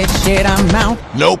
shit, I'm out. Nope.